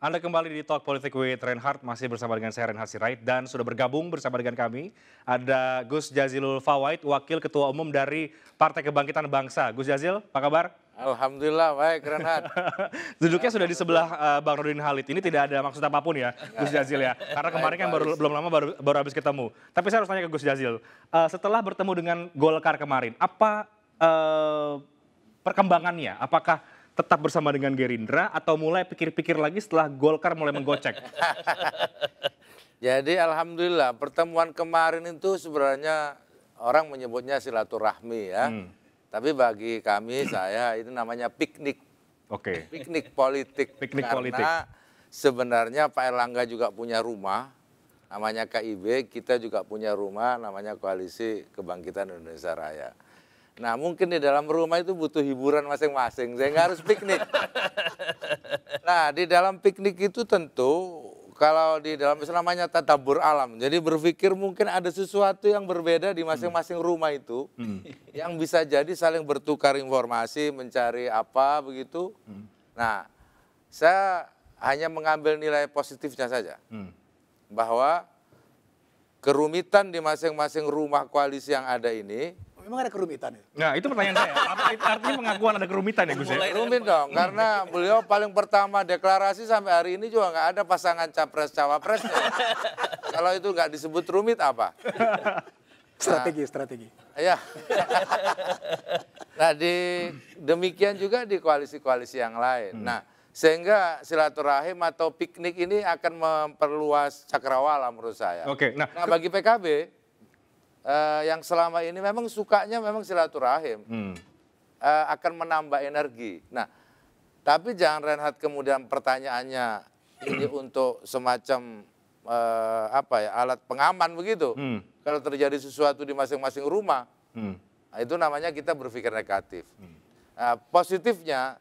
Anda kembali di Talk Politik with Reinhardt, masih bersama dengan saya Reinhard Sirait, dan sudah bergabung bersama dengan kami, ada Gus Jazilul Fawait, Wakil Ketua Umum dari Partai Kebangkitan Bangsa. Gus Jazil, apa kabar? Alhamdulillah, baik Reinhardt. Duduknya sudah di sebelah uh, Bang Nurdin Halid, ini tidak ada maksud apa pun ya, Gus Jazil ya. Karena kemarin kan baru, belum lama baru, baru habis ketemu. Tapi saya harus tanya ke Gus Jazil, uh, setelah bertemu dengan Golkar kemarin, apa uh, perkembangannya? Apakah tetap bersama dengan Gerindra atau mulai pikir-pikir lagi setelah Golkar mulai menggocek? Jadi alhamdulillah pertemuan kemarin itu sebenarnya orang menyebutnya silaturahmi ya. Hmm. Tapi bagi kami saya itu namanya piknik. Oke. Okay. Piknik politik. Piknik Karena politik. sebenarnya Pak Erlangga juga punya rumah namanya KIB, kita juga punya rumah namanya Koalisi Kebangkitan Indonesia Raya. Nah mungkin di dalam rumah itu butuh hiburan masing-masing, saya nggak harus piknik. nah di dalam piknik itu tentu kalau di dalam Islam namanya tatabur alam. Jadi berpikir mungkin ada sesuatu yang berbeda di masing-masing rumah itu, hmm. yang bisa jadi saling bertukar informasi, mencari apa begitu. Hmm. Nah saya hanya mengambil nilai positifnya saja, hmm. bahwa kerumitan di masing-masing rumah koalisi yang ada ini Memang ada kerumitan ya? Nah itu pertanyaan saya. Apa, artinya pengakuan ada kerumitan ya Gus ya? Rumit dong, karena beliau paling pertama deklarasi sampai hari ini juga nggak ada pasangan capres cawapres. Kalau itu nggak disebut rumit apa? Strategi, nah, strategi. Iya. nah di demikian juga di koalisi-koalisi yang lain. Hmm. Nah sehingga silaturahim atau piknik ini akan memperluas cakrawala menurut saya. Oke. Nah, nah bagi PKB uh, yang selama ini memang sukanya memang silaturahim hmm. uh, akan menambah energi. Nah, tapi jangan Renhat kemudian pertanyaannya ini untuk semacam uh, apa ya alat pengaman begitu. Hmm. Kalau terjadi sesuatu di masing-masing rumah, hmm. nah, itu namanya kita berpikir negatif. Hmm. Nah, positifnya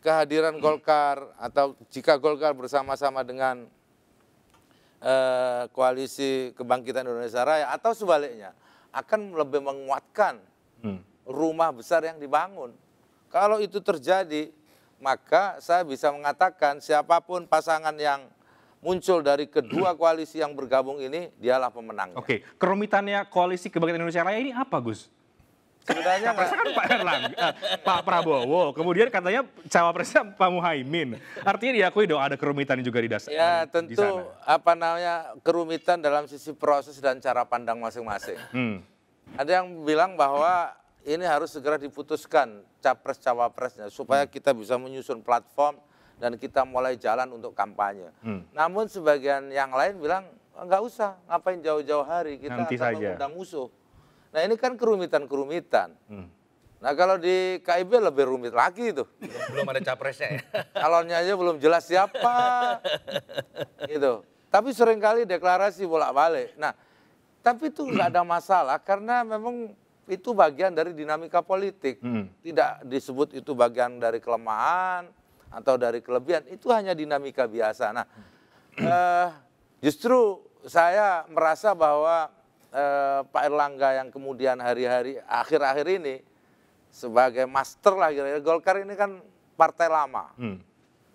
kehadiran Golkar atau jika Golkar bersama-sama dengan eh, koalisi kebangkitan Indonesia Raya atau sebaliknya akan lebih menguatkan hmm. rumah besar yang dibangun. Kalau itu terjadi, maka saya bisa mengatakan siapa pun pasangan yang muncul dari kedua koalisi yang bergabung ini, dialah pemenangnya. Oke, kerumitannya koalisi kebangkitan Indonesia Raya ini apa, Gus? Sebenarnya kan Pak Erlangga, uh, Pak Prabowo, kemudian katanya cawapresnya Pak Muhaimin. Artinya diakui dong ada kerumitan juga di dasar. Ya tentu apa namanya kerumitan dalam sisi proses dan cara pandang masing-masing. Hmm. Ada yang bilang bahwa ini harus segera diputuskan capres cawapresnya supaya hmm. kita bisa menyusun platform dan kita mulai jalan untuk kampanye. Hmm. Namun sebagian yang lain bilang nggak usah, ngapain jauh-jauh hari kita Nanti akan saja. mengundang musuh. Nah ini kan kerumitan-kerumitan. Hmm. Nah kalau di KIB lebih rumit lagi itu. Belum, belum ada capresnya ya? Calonnya aja belum jelas siapa. gitu. Tapi sering kali deklarasi bolak-balik. Nah tapi itu nggak ada masalah karena memang itu bagian dari dinamika politik. Hmm. Tidak disebut itu bagian dari kelemahan atau dari kelebihan. Itu hanya dinamika biasa. Nah eh, justru saya merasa bahwa eh, Pak Erlangga yang kemudian hari-hari akhir-akhir ini sebagai master lah kira-kira Golkar ini kan partai lama. Hmm.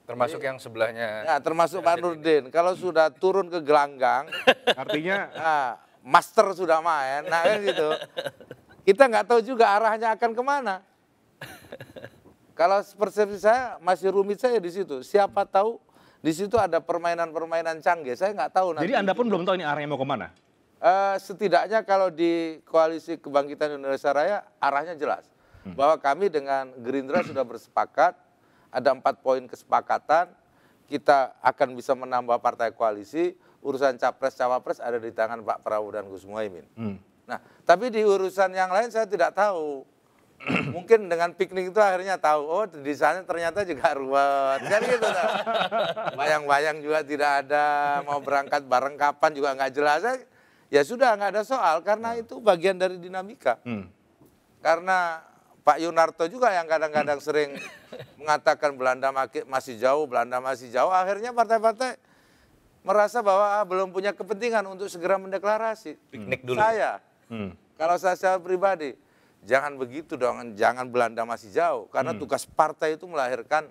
Termasuk Jadi, yang sebelahnya. Ya, termasuk Pak Nurdin. Kalau sudah turun ke gelanggang, artinya nah, master sudah main, nah kan gitu. Kita nggak tahu juga arahnya akan ke mana. Kalau persepsi saya masih rumit saya di situ. Siapa tahu di situ ada permainan-permainan canggih. Saya nggak tahu. Jadi Anda pun belum tahu ini arahnya mau ke mana? Uh, setidaknya kalau di koalisi kebangkitan Indonesia Raya arahnya jelas hmm. bahwa kami dengan Gerindra sudah bersepakat ada empat poin kesepakatan kita akan bisa menambah partai koalisi urusan capres cawapres ada di tangan Pak Prabowo dan Gus Muhaimin. Hmm. Nah tapi di urusan yang lain saya tidak tahu. Mungkin dengan piknik itu akhirnya tahu, oh di sana ternyata juga ruwet. Kan gitu. Bayang-bayang juga tidak ada, mau berangkat bareng kapan juga nggak jelas ya sudah nggak ada soal karena hmm. itu bagian dari dinamika. Hmm. Karena Pak Yunarto juga yang kadang-kadang hmm. sering mengatakan Belanda masih jauh, Belanda masih jauh. Akhirnya partai-partai merasa bahwa ah, belum punya kepentingan untuk segera mendeklarasi. Piknik dulu. Saya, hmm. kalau saya secara pribadi, jangan begitu dong, jangan Belanda masih jauh. Karena hmm. tugas partai itu melahirkan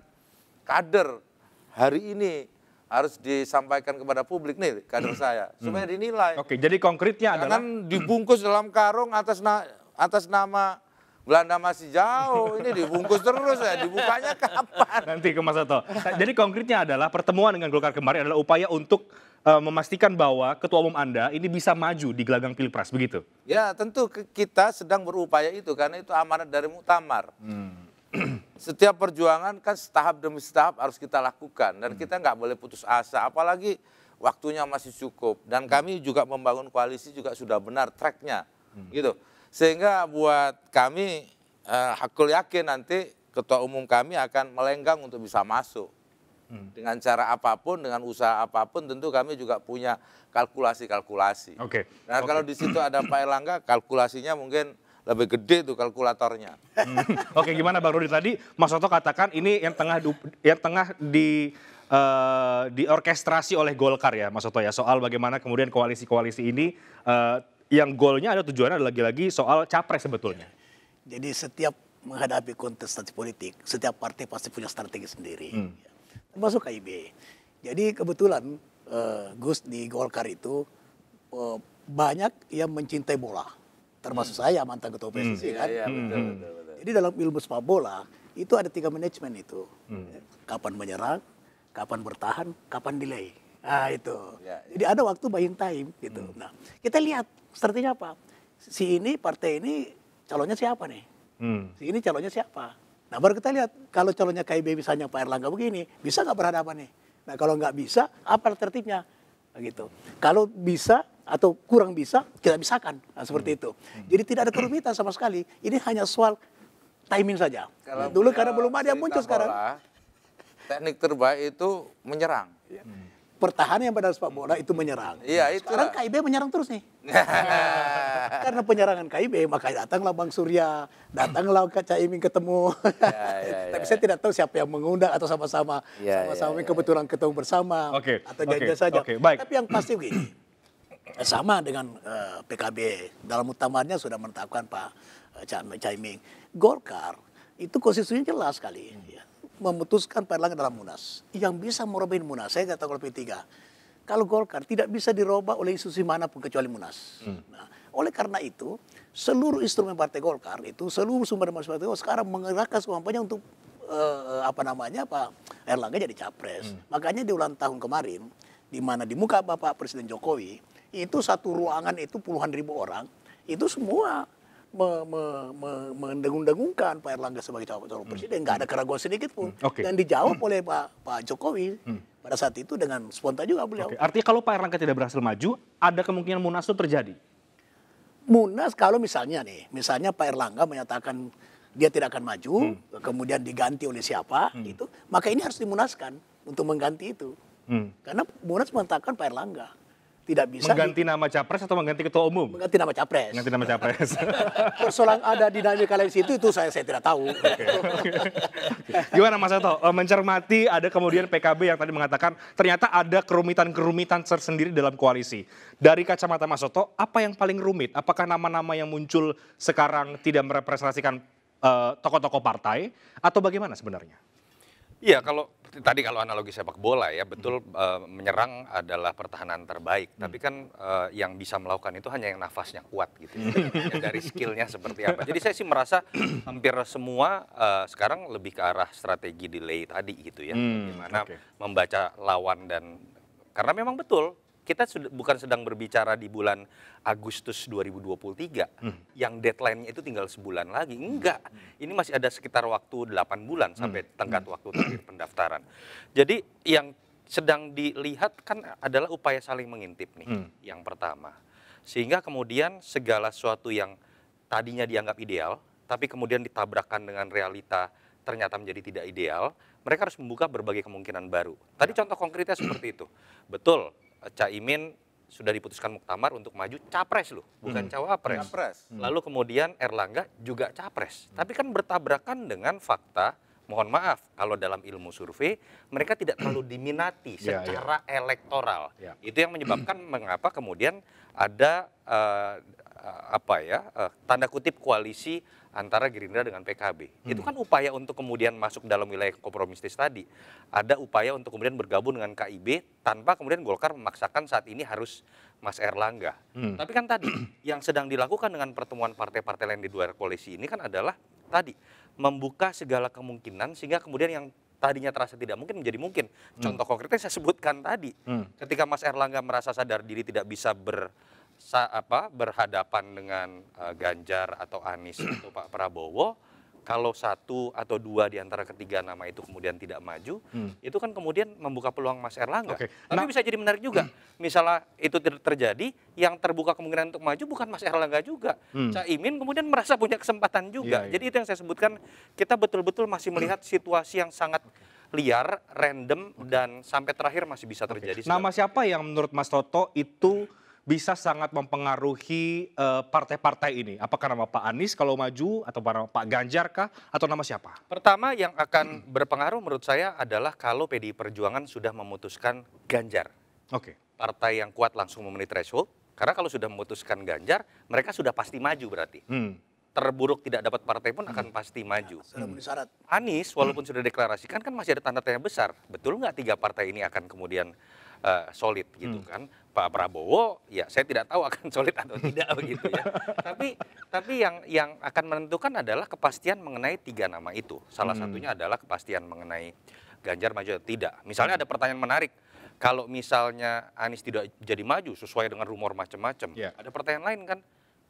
kader hari ini harus disampaikan kepada publik nih kader saya supaya dinilai. Oke, jadi konkretnya adalah Jangan dibungkus dalam karung atas na- atas nama Belanda masih jauh. Ini dibungkus terus ya. Dibukanya kapan? nanti ke Mas Soto. Jadi konkretnya adalah pertemuan dengan Golkar kemarin adalah upaya untuk eh, memastikan bahwa ketua umum Anda ini bisa maju di gelanggang Pilpres, begitu? Ya tentu kita sedang berupaya itu karena itu amanat dari Muktamar. Setiap perjuangan kan setahap demi setahap harus kita lakukan dan kita nggak boleh putus asa. Apalagi waktunya masih cukup dan kami juga membangun koalisi juga sudah benar tracknya, gitu. Sehingga buat kami eh, hakul yakin nanti ketua umum kami akan melenggang untuk bisa masuk. Dengan cara apa pun, dengan usaha apa pun, tentu kami juga punya kalkulasi-kalkulasi. Oke. Nah kalau di situ ada Pak Erlangga, kalkulasinya mungkin lebih gede tuh kalkulatornya. Hmm. Oke, gimana Bang Rudi tadi Mas Soto katakan ini yang tengah du- yang tengah di eh, diorkestrasi oleh Golkar ya Mas Soto ya soal bagaimana kemudian koalisi-koalisi ini eh, yang golnya ada tujuannya ada lagi-lagi soal capres sebetulnya. Jadi setiap menghadapi kontestasi politik, setiap partai pasti punya strategi sendiri. Ya. Termasuk KIB. Jadi kebetulan eh, Gus di Golkar itu eh, banyak yang mencintai bola. Termasuk saya mantan ketua PSSI kan. Iya, betul, betul, betul. Jadi dalam ilmu sepak bola itu ada tiga manajemen itu. Kapan menyerang, kapan bertahan, kapan delay. Nah itu. Ya, Jadi ada waktu buying time gitu. Nah kita lihat strateginya apa. Si ini partai ini calonnya siapa nih? Hmm. Si ini calonnya siapa? Nah baru kita lihat kalau calonnya KIB misalnya Pak Erlangga begini, bisa nggak berhadapan nih? Nah kalau nggak bisa, apa alternatifnya? Nah, gitu. Kalau bisa atau kurang bisa, kita bisakan. Nah, seperti itu. Jadi tidak ada kerumitan sama sekali. Ini hanya soal timing saja. Kalau Dulu karena belum ada yang muncul sekarang. bola, teknik terbaik itu menyerang. Pertahanan yang pada sepak bola itu menyerang. Iya, itulah. Sekarang KIB menyerang terus nih. Karena penyerangan KIB, maka datanglah Bang Surya, datanglah Kak Caimin ketemu. ya, Tapi ya. saya tidak tahu siapa yang mengundang atau sama-sama Ya, sama-sama ya, ya, kebetulan ketemu bersama Oke, atau janjian saja. oke, baik. Tapi yang pasti begini, sama dengan eh, PKB dalam utamarnya sudah menetapkan Pak eh, Ca- Caimin. Golkar itu konstitusinya jelas sekali, ya. memutuskan Pak Erlangga dalam Munas. Yang bisa merubah Munas, saya tahu kalau P3. Kalau Golkar tidak bisa dirubah oleh institusi mana pun kecuali Munas. Nah, oleh karena itu, seluruh instrumen Partai Golkar itu, seluruh sumber daya Partai Golkar sekarang mengerahkan kemampuannya untuk eh, apa namanya Pak Erlangga jadi capres. Makanya di ulang tahun kemarin, di mana di muka Bapak Presiden Jokowi, itu satu ruangan itu puluhan ribu orang, itu semua me, me, me, mendengung-dengungkan Pak Erlangga sebagai calon calon presiden, nggak ada keraguan sedikit pun. Oke. Dan dijawab oleh Pak Pak Jokowi pada saat itu dengan spontan juga beliau. Oke, artinya kalau Pak Erlangga tidak berhasil maju, ada kemungkinan munaslup terjadi. Munas kalau misalnya nih, misalnya Pak Erlangga menyatakan dia tidak akan maju, kemudian diganti oleh siapa, itu, maka ini harus dimunaskan untuk mengganti itu. Hmm. Karena Munas mengatakan Pak Erlangga tidak bisa Mengganti nama capres atau mengganti ketua umum? di- mengganti nama capres. Mengganti nama capres. Persoalan ada dinamika lain situ itu saya saya tidak tahu. Gimana Mas Soto? Eh, Mencermati ada kemudian PKB yang tadi mengatakan ternyata ada kerumitan-kerumitan tersendiri dalam koalisi. Dari kacamata Mas Soto, apa yang paling rumit? Apakah nama-nama yang muncul sekarang tidak merepresentasikan eh, tokoh-tokoh partai atau bagaimana sebenarnya? Iya, kalau tadi kalau analogi sepak bola ya betul eh, menyerang adalah pertahanan terbaik. Tapi kan eh, yang bisa melakukan itu hanya yang nafasnya kuat gitu. ya. dari skillnya seperti apa. Jadi saya sih merasa hampir semua eh, sekarang lebih ke arah strategi delay tadi gitu ya. Hmm, Bagaimana oke. membaca lawan dan karena memang betul kita sudah bukan sedang berbicara di bulan Agustus 2023 yang deadline-nya itu tinggal sebulan lagi. Enggak. Ini masih ada sekitar waktu 8 bulan sampai tenggat waktu terakhir pendaftaran. Jadi yang sedang dilihat kan adalah upaya saling mengintip nih. Hmm. Yang pertama. Sehingga kemudian segala sesuatu yang tadinya dianggap ideal tapi kemudian ditabrakkan dengan realita ternyata menjadi tidak ideal, mereka harus membuka berbagai kemungkinan baru. Tadi contoh konkretnya seperti itu. Betul, Caimin sudah diputuskan muktamar untuk maju capres loh, bukan cawapres. Capres. Lalu kemudian Erlangga juga capres. Tapi kan bertabrakan dengan fakta, mohon maaf, kalau dalam ilmu survei mereka tidak terlalu diminati Ya, secara elektoral. Ya. Itu yang menyebabkan mengapa kemudian ada eh, eh, apa ya eh, tanda kutip koalisi antara Gerindra dengan PKB. Itu kan upaya untuk kemudian masuk dalam wilayah kompromistis tadi. Ada upaya untuk kemudian bergabung dengan KIB tanpa kemudian Golkar memaksakan saat ini harus Mas Erlangga. Tapi kan tadi yang sedang dilakukan dengan pertemuan partai-partai lain di luar koalisi ini kan adalah tadi membuka segala kemungkinan sehingga kemudian yang tadinya terasa tidak mungkin menjadi mungkin. Contoh konkretnya saya sebutkan tadi. Ketika Mas Erlangga merasa sadar diri tidak bisa ber sa- apa berhadapan dengan eh, Ganjar atau Anies atau Pak Prabowo, kalau satu atau dua di antara ketiga nama itu kemudian tidak maju, itu kan kemudian membuka peluang Mas Erlangga. Oke. Tapi bisa jadi menarik juga. Misalnya itu terjadi, yang terbuka kemungkinan untuk maju bukan Mas Erlangga juga. Caimin kemudian merasa punya kesempatan juga. Iya, iya. Jadi itu yang saya sebutkan, kita betul-betul masih melihat situasi yang sangat liar, random, dan sampai terakhir masih bisa terjadi. Nama siapa yang menurut Mas Toto itu bisa sangat mempengaruhi eh, partai-partai ini? Apakah nama Pak Anies kalau maju atau nama Pak Ganjar kah atau nama siapa? Pertama yang akan berpengaruh menurut saya adalah kalau PDI Perjuangan sudah memutuskan Ganjar. Oke. Partai yang kuat langsung memenuhi threshold. Karena kalau sudah memutuskan Ganjar, mereka sudah pasti maju berarti. Hmm. Terburuk tidak dapat partai pun akan pasti maju. Sudah memenuhi syarat. Anies walaupun sudah deklarasikan kan masih ada tanda tanya besar. Betul nggak tiga partai ini akan kemudian eh, solid gitu kan? Pak Prabowo ya saya tidak tahu akan solid atau tidak begitu ya. Tapi tapi yang yang akan menentukan adalah kepastian mengenai tiga nama itu. Salah satunya adalah kepastian mengenai Ganjar maju atau tidak. Misalnya ada pertanyaan menarik. Kalau misalnya Anies tidak jadi maju sesuai dengan rumor macam-macam, Ya. ada pertanyaan lain kan?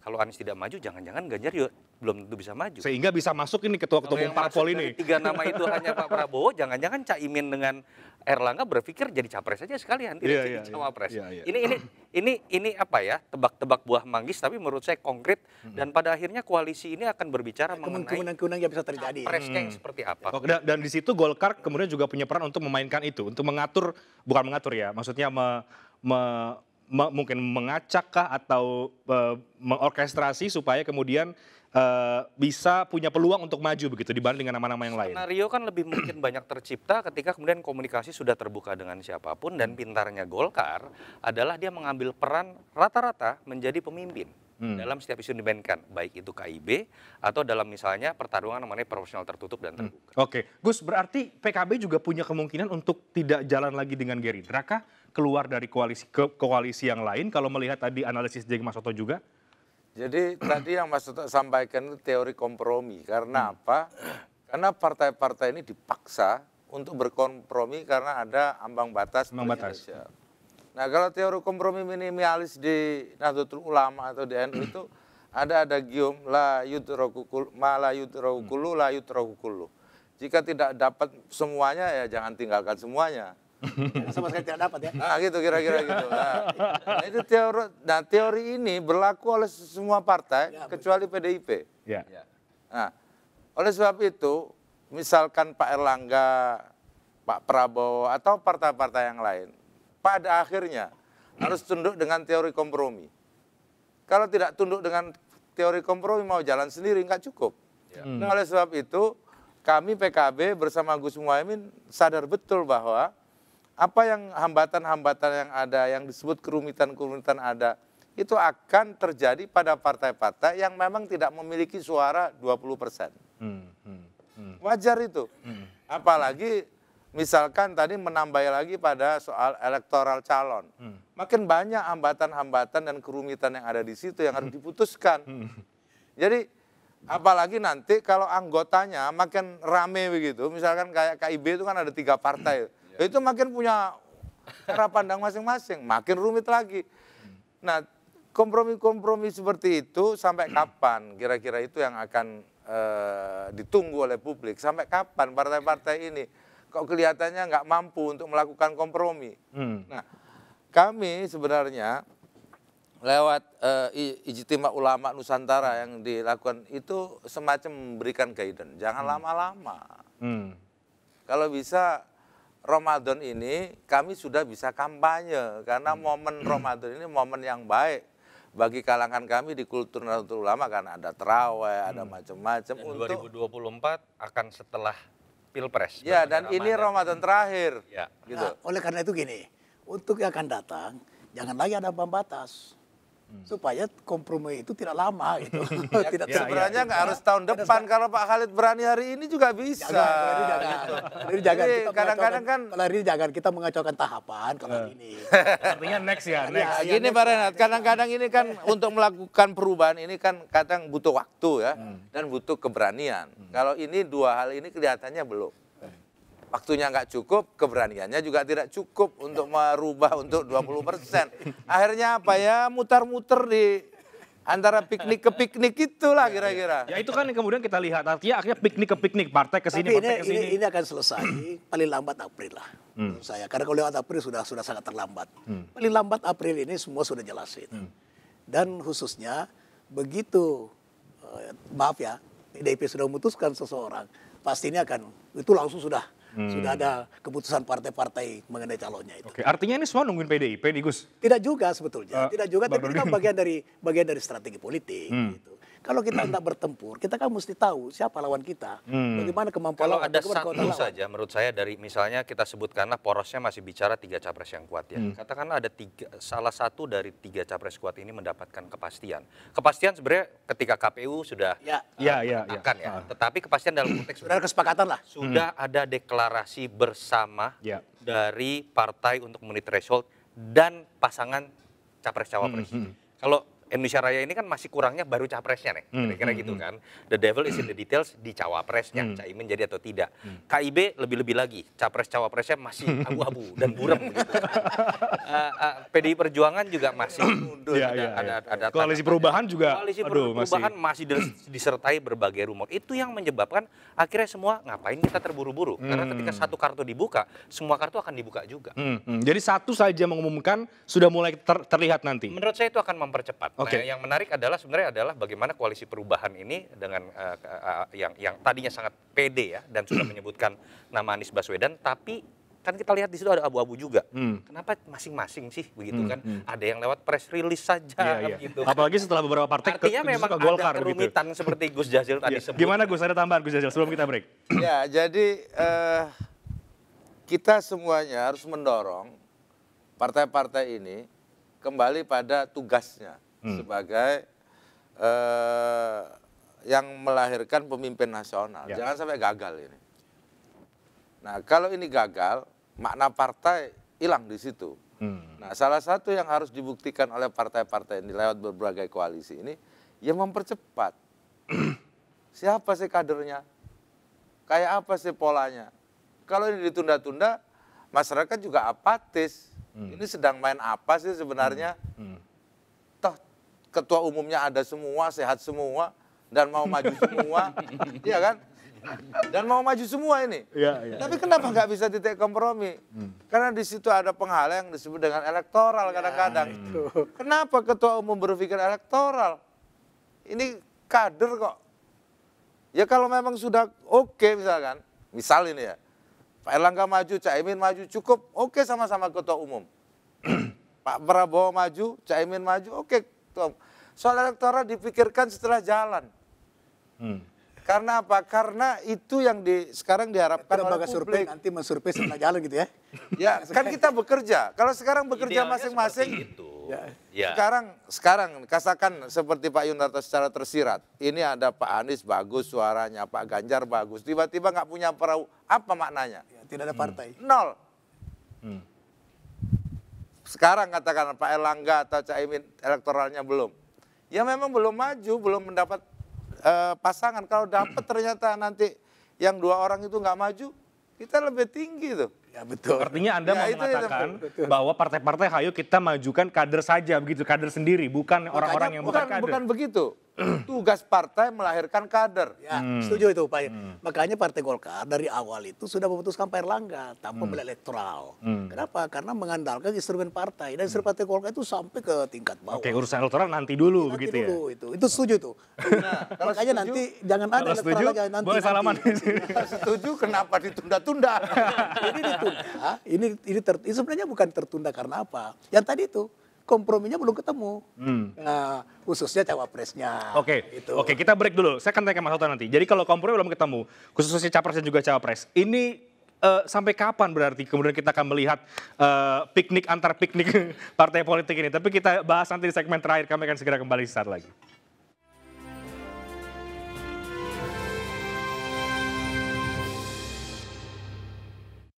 Kalau Anies tidak maju, jangan-jangan Ganjar juga belum tentu bisa maju. Sehingga bisa masuk ini ketua-ketua Kalau umum parpol ini. Tiga nama itu hanya Pak Prabowo, jangan-jangan Caimin dengan Erlangga berpikir jadi capres saja sekalian, tidak Iya, jadi iya, iya. cawapres. Iya, iya. Ini ini ini ini apa ya? Tebak-tebak buah manggis, tapi menurut saya konkret dan pada akhirnya koalisi ini akan berbicara mengenai Kemungkinan-kemungkinan yang bisa terjadi. capresnya yang seperti apa. Oke, dan, dan di situ Golkar kemudian juga punya peran untuk memainkan itu, untuk mengatur, bukan mengatur ya, maksudnya me- me- me- mungkin mengacak kah atau eh, mengorkestrasi supaya kemudian eh, bisa punya peluang untuk maju begitu dibanding dengan nama-nama yang lain. Skenario kan lebih mungkin banyak tercipta ketika kemudian komunikasi sudah terbuka dengan siapa pun dan pintarnya Golkar adalah dia mengambil peran rata-rata menjadi pemimpin dalam setiap isu dimainkan, baik itu KIB atau dalam misalnya pertarungan mengenai proporsional tertutup dan terbuka. Oke, Gus, berarti PKB juga punya kemungkinan untuk tidak jalan lagi dengan Gerindra kah? Keluar dari koalisi ke koalisi yang lain kalau melihat tadi analisis dari Mas Soto juga? Jadi tadi yang Mas Toto sampaikan itu teori kompromi. Karena apa? Karena partai-partai ini dipaksa untuk berkompromi karena ada ambang batas. Ambang batas. Nah kalau teori kompromi minimalis di Nahdlatul Ulama atau di NU itu ada ada gium la yudrokukul ma la yudrokulu la yudrokulu. Jika tidak dapat semuanya ya jangan tinggalkan semuanya. Sama sekali tidak dapat ya. Nah gitu kira-kira gitu. Nah, nah, itu teori, nah teori ini berlaku oleh semua partai kecuali PDIP. Ya. Nah, oleh sebab itu, misalkan Pak Erlangga, Pak Prabowo atau partai-partai yang lain, pada akhirnya harus tunduk dengan teori kompromi. Kalau tidak tunduk dengan teori kompromi mau jalan sendiri nggak cukup. Nah, oleh sebab itu, kami PKB bersama Gus Muhaimin sadar betul bahwa apa yang hambatan-hambatan yang ada, yang disebut kerumitan-kerumitan ada, itu akan terjadi pada partai-partai yang memang tidak memiliki suara 20 persen. Hmm, hmm, hmm. Wajar itu. Apalagi misalkan tadi menambah lagi pada soal elektoral calon. Makin banyak hambatan-hambatan dan kerumitan yang ada di situ yang harus diputuskan. Jadi apalagi nanti kalau anggotanya makin rame begitu, misalkan kayak KIB itu kan ada tiga partai, itu makin punya cara pandang masing-masing, makin rumit lagi. Nah, kompromi-kompromi seperti itu sampai kapan kira-kira itu yang akan eh, ditunggu oleh publik? Sampai kapan partai-partai ini kok kelihatannya nggak mampu untuk melakukan kompromi? Hmm. Nah, kami sebenarnya lewat i- ijtima ulama Nusantara yang dilakukan itu semacam memberikan guidance. Jangan lama-lama. Hmm. Kalau bisa Ramadan ini kami sudah bisa kampanye karena momen Ramadan ini momen yang baik bagi kalangan kami di kultur Nahdlatul Ulama karena ada terawih, ada macam-macam untuk 2024 akan setelah Pilpres. Ya, dan ini Ramadan terakhir. Ya. Gitu. Nah, oleh karena itu gini, untuk yang akan datang, jangan lagi ada ambang batas. Supaya kompromi itu tidak lama gitu. Ya, tidak sebenarnya nggak harus tahun depan kalau Pak Khalid berani hari ini juga bisa. Jangan, jangan. Jangan. Jadi Kita kadang-kadang kan- kalau hari ini jangan kita mengacaukan tahapan kalau hari ini. Artinya next ya, next. Nah, gini Pak Renat, kadang-kadang ini kan untuk melakukan perubahan ini kan kadang butuh waktu ya dan butuh keberanian. Kalau ini dua hal ini kelihatannya belum. Waktunya nggak cukup, keberaniannya juga tidak cukup untuk merubah untuk 20 persen. Akhirnya apa ya, mutar-muter di antara piknik ke piknik itulah kira-kira. Ya itu kan yang kemudian kita lihat, artinya akhirnya piknik ke piknik, partai ke sini, ini, partai ke ini, sini. ini akan selesai paling lambat April lah. Hmm. menurut saya. Karena kalau lewat April sudah sudah sangat terlambat. Paling lambat April ini semua sudah jelas itu. Hmm. Dan khususnya begitu eh, maaf ya PDIP sudah memutuskan seseorang pasti ini akan itu langsung sudah Hmm. sudah ada keputusan partai-partai mengenai calonnya itu. Oke, artinya ini semua nungguin PDIP nih Gus. Tidak juga sebetulnya, Eh, tidak juga, tapi itu kan Nurdin. bagian dari bagian dari strategi politik. Hmm. Gitu. Kalau kita tidak bertempur, kita kan mesti tahu siapa lawan kita, Hmm. bagaimana kemampuan Kalau lawan, ada satu lawan. saja menurut saya dari misalnya kita sebutkanlah porosnya masih bicara tiga capres yang kuat ya. Katakanlah ada tiga, salah satu dari tiga capres kuat ini mendapatkan kepastian. Kepastian sebenarnya ketika KPU sudah Ya, Ya, ya, ya. akan ya. Tetapi kepastian dalam konteks sudah ada kesepakatan lah. sudah ada deklarasi bersama Ya. dari partai untuk memenuhi threshold dan pasangan capres cawapres. Kalau Indonesia Raya ini kan masih kurangnya baru capresnya nih, kira-kira gitu kan. The devil is in the details di cawapresnya, Caimin jadi atau tidak. KIB lebih-lebih lagi, capres cawapresnya masih abu-abu dan buram begitu. Eh, eh, PDI Perjuangan juga masih Iya, ada, iya, ada, iya. ada Koalisi tanda- perubahan juga, koalisi aduh, masih- perubahan masih dis- disertai berbagai rumor. Itu yang menyebabkan akhirnya semua ngapain kita terburu-buru? Karena ketika satu kartu dibuka, semua kartu akan dibuka juga. Hmm, hmm. Jadi satu saja mengumumkan sudah mulai ter- terlihat nanti. Menurut saya itu akan mempercepat. Oke. Nah, yang menarik adalah sebenarnya adalah bagaimana koalisi perubahan ini dengan eh, eh, yang yang tadinya sangat pede ya dan sudah menyebutkan nama Anies Baswedan, tapi kan kita lihat di situ ada abu-abu juga. Hmm. Kenapa masing-masing sih begitu kan? Ada yang lewat press release saja Iya, iya. gitu. Apalagi setelah beberapa partai ke, Artinya justru memang ke Golkar ada gitu. kerumitan seperti Gus Jazil tadi Iya. sebut. Gimana Gus? Ada tambahan Gus Jazil sebelum kita break? Ya, jadi eh, kita semuanya harus mendorong partai-partai ini kembali pada tugasnya sebagai eh, yang melahirkan pemimpin nasional. Ya. Jangan sampai gagal ini. Nah, kalau ini gagal, makna partai hilang di situ. Hmm. Nah, salah satu yang harus dibuktikan oleh partai-partai ini lewat berbagai koalisi ini, ya mempercepat. Siapa sih kadernya? Kayak apa sih polanya? Kalau ini ditunda-tunda, masyarakat juga apatis. Ini sedang main apa sih sebenarnya? Hmm. Toh ketua umumnya ada semua, sehat semua, dan mau maju semua, iya kan? Dan mau maju semua ini. Iya, iya. Tapi kenapa nggak bisa titik kompromi? Karena di situ ada penghalang yang disebut dengan elektoral kadang-kadang. Kenapa ketua umum berpikir elektoral? Ini kader kok. Ya kalau memang sudah oke misalkan, misal ini ya, Pak Erlangga maju, Caimin maju cukup, oke sama-sama ketua umum. Pak Prabowo maju, Caimin maju, oke. Ketua umum. Soal elektoral dipikirkan setelah jalan. Hmm. Karena apa? Karena itu yang di sekarang diharapkan Kan oleh lembaga survei publik. nanti mensurvei setelah jalan gitu ya. Ya, kan kita bekerja. Kalau sekarang bekerja masing-masing, itu. Ya. Ya. sekarang sekarang katakan seperti Pak Yunarto secara tersirat. Ini ada Pak Anies bagus suaranya, Pak Ganjar bagus. Tiba-tiba nggak punya perahu, apa maknanya? Ya, tidak ada partai. Nol. Hmm. Sekarang katakan Pak Erlangga atau Caimin elektoralnya belum. Ya memang belum maju, belum mendapat eh, pasangan. Kalau dapat ternyata nanti yang dua orang itu nggak maju, kita lebih tinggi tuh. Ya betul. Artinya Anda Ya, mau itu mengatakan bahwa partai-partai hayo kita majukan kader saja begitu, kader sendiri, bukan orang-orang yang bukan, bukan, kader. bukan begitu. Tugas partai melahirkan kader. Ya, Hmm. setuju itu Pak. Makanya Partai Golkar dari awal itu sudah memutuskan Pak Erlangga tanpa Hmm. hmm. elektoral. Kenapa? Karena mengandalkan instrumen partai dan instrumen Partai Golkar itu sampai ke tingkat bawah. Oke, urusan elektoral nanti dulu Nanti begitu ya. dulu itu. Itu setuju tuh. kalau Makanya setuju- nanti jangan ada elektoral setuju, lagi nanti. boleh salaman nanti. Setuju kenapa ditunda-tunda? ini ditunda. Ini ini, ter- ini sebenarnya bukan tertunda karena apa? Yang tadi itu komprominya belum ketemu. Nah, khususnya cawapresnya. Hmm. Oke, Itu. oke kita break dulu. Saya akan tanya ke Mas Toto nanti. Jadi kalau kompromi belum ketemu, khususnya capres dan juga cawapres, ini eh, sampai kapan berarti kemudian kita akan melihat eh, piknik antar piknik partai politik ini? Tapi kita bahas nanti di segmen terakhir. Kami akan segera kembali saat lagi.